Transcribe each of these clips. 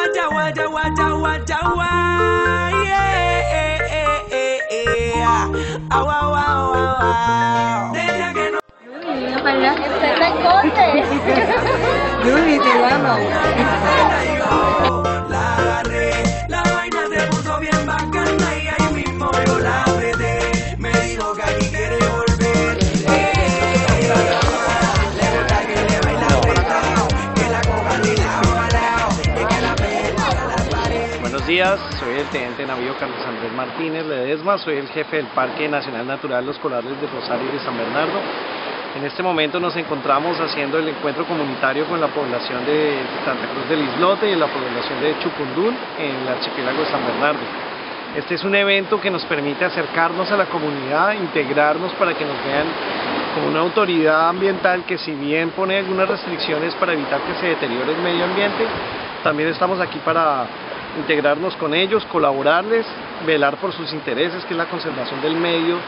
guaya, guaya, guaya, guaya, guaya. Agua, agua, agua, agua. Deja que no. La agarré, la días, soy el teniente navío Carlos Andrés Martínez Ledesma, soy el jefe del Parque Nacional Natural Los Colares de Rosario y de San Bernardo. En este momento nos encontramos haciendo el encuentro comunitario con la población de Santa Cruz del Islote y la población de Chucundún en el archipiélago de San Bernardo. Este es un evento que nos permite acercarnos a la comunidad, integrarnos para que nos vean como una autoridad ambiental que si bien pone algunas restricciones para evitar que se deteriore el medio ambiente, también estamos aquí para integrarnos con ellos, colaborarles, velar por sus intereses, que es la conservación del medio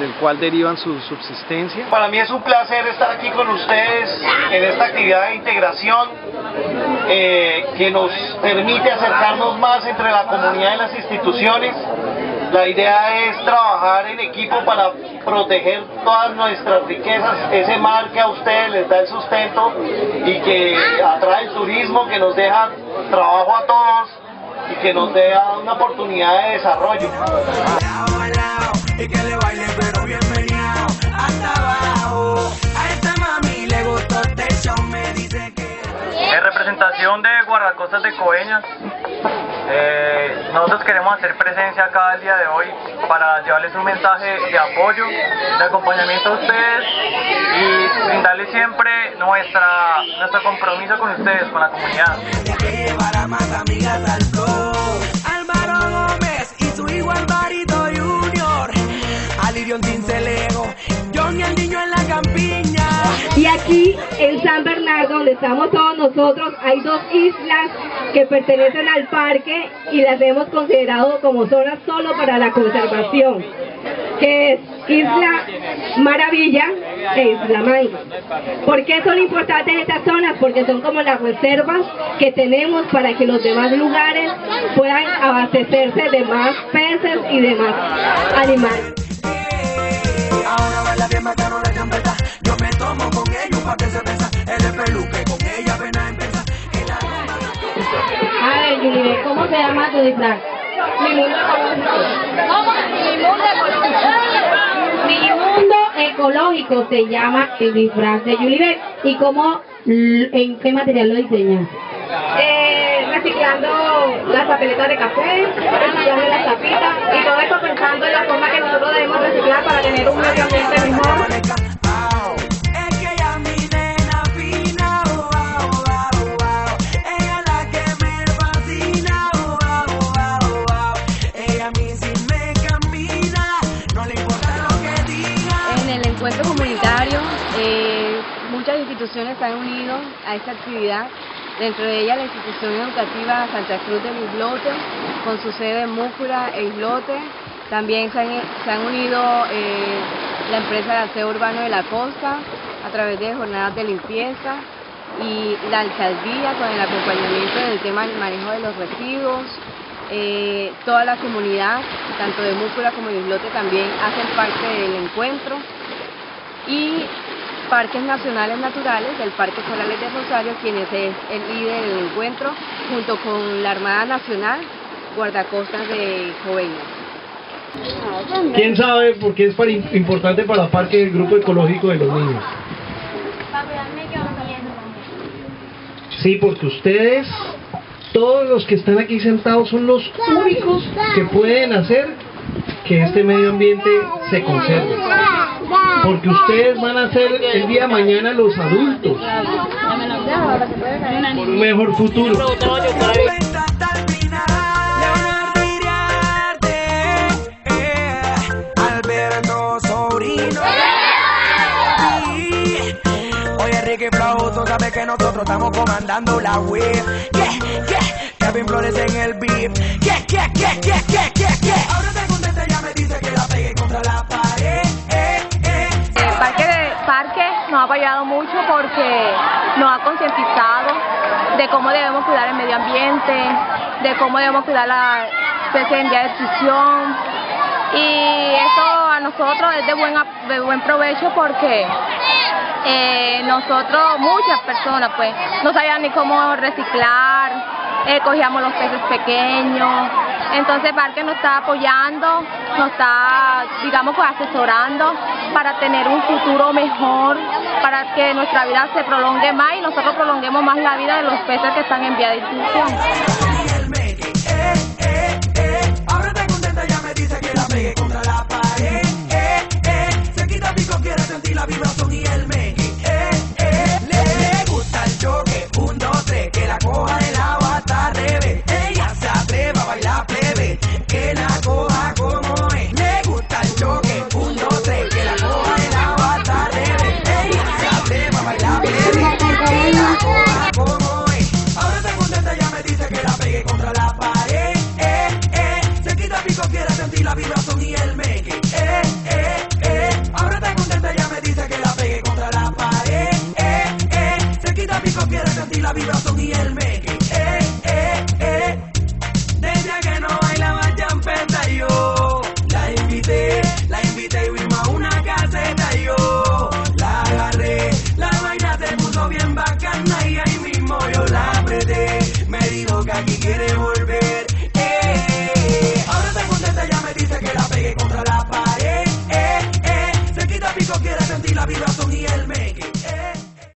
del cual derivan su subsistencia. Para mí es un placer estar aquí con ustedes en esta actividad de integración eh, que nos permite acercarnos más entre la comunidad y las instituciones. La idea es trabajar en equipo para proteger todas nuestras riquezas, ese mar que a ustedes les da el sustento y que atrae el turismo, que nos deja trabajo a todos que nos da una oportunidad de desarrollo. En representación de Guardacostas de Coeñas, eh, nosotros queremos hacer presencia acá el día de hoy para llevarles un mensaje de apoyo, de acompañamiento a ustedes y brindarles siempre nuestra, nuestro compromiso con ustedes, con la comunidad. Aquí en San Bernardo, donde estamos todos nosotros, hay dos islas que pertenecen al parque y las hemos considerado como zonas solo para la conservación, que es Isla Maravilla e Isla Mango. ¿Por qué son importantes estas zonas? Porque son como las reservas que tenemos para que los demás lugares puedan abastecerse de más peces y de más animales. Cerveza. El de peluque con ella apenas empieza. En la rumba A ver, Yulibet, ¿cómo se llama tu disfraz? Mi mundo ecológico. Mi mundo ecológico se llama el disfraz de Yulibet. ¿Y cómo, en qué material lo diseñas? Eh, reciclando las papeletas de café, reciclando las tapitas instituciones se han unido a esta actividad, dentro de ellas la institución educativa Santa Cruz del Islote, con su sede en Múcura e Islote. También se han, se han unido eh, la empresa de aseo urbano de la costa a través de jornadas de limpieza y la alcaldía con el acompañamiento del tema del manejo de los residuos. Eh, toda la comunidad, tanto de Múcura como de Islote, también hacen parte del encuentro y Parques Nacionales Naturales, el Parque Corales de Rosario, quien es el líder del encuentro, junto con la Armada Nacional, Guardacostas de Joveñas. ¿Quién sabe por qué es para- importante para parque el grupo ecológico de los niños? Sí, porque ustedes, todos los que están aquí sentados, son los únicos que pueden hacer que este medio ambiente se conserve. Porque ustedes van a ser el día de mañana los adultos. Por un mejor futuro. Tú sabes que nosotros estamos comandando la web. ¿Qué? ¿Qué? Kevin Flores en el beat. ¿Qué? ¿Qué? ¿Qué? ¿Qué? ¿Qué? ¿Qué? ¿Qué? Ahora te contesta, ya me dice que la pegué contra la pared. Nos ha apoyado mucho porque nos ha concientizado de cómo debemos cuidar el medio ambiente, de cómo debemos cuidar la especie en vía de extinción. Y eso a nosotros es de buen, de buen provecho porque eh, nosotros, muchas personas, pues, no sabían ni cómo reciclar, eh, cogíamos los peces pequeños. Entonces parque nos está apoyando, nos está, digamos, pues, asesorando para tener un futuro mejor, para que nuestra vida se prolongue más y nosotros prolonguemos más la vida de los peces que están en vía de extinción. la vibración y el meque. Eh, eh, eh. Ahora está contenta, ya me dice que la pegue contra la pared. Eh, eh. Se quita mi quiere sentir la vibración y el meque. Eh, eh, eh. Desde que no bailaba champeta yo la invité, la invité y vimos a una caseta yo la agarré. La vaina se puso bien bacana y ahí mismo yo la apreté.